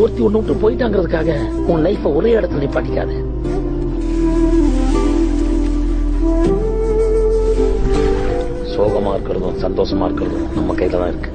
ஒருத்தி ஒண்ணு விட்டு போயிட்டாங்கிறதுக்காக உன் லைஃப ஒரே இடத்துல நிப்பாட்டிக்காத. சோகமா இருக்கிறதும் சந்தோஷமா இருக்கிறதும் நம்ம கையில தான் இருக்கு.